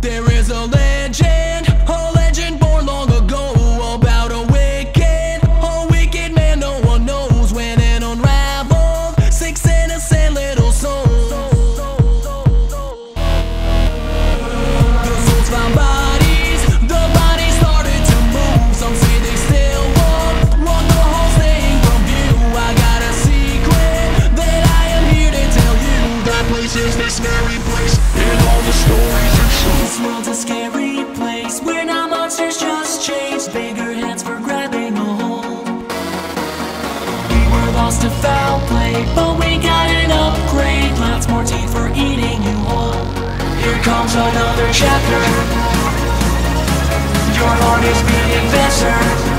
There is a legend. changed, bigger hands for grabbing a hold. We were lost to foul play, but we got an upgrade. Lots more teeth for eating you whole. Here comes another chapter. Your heart is beating faster.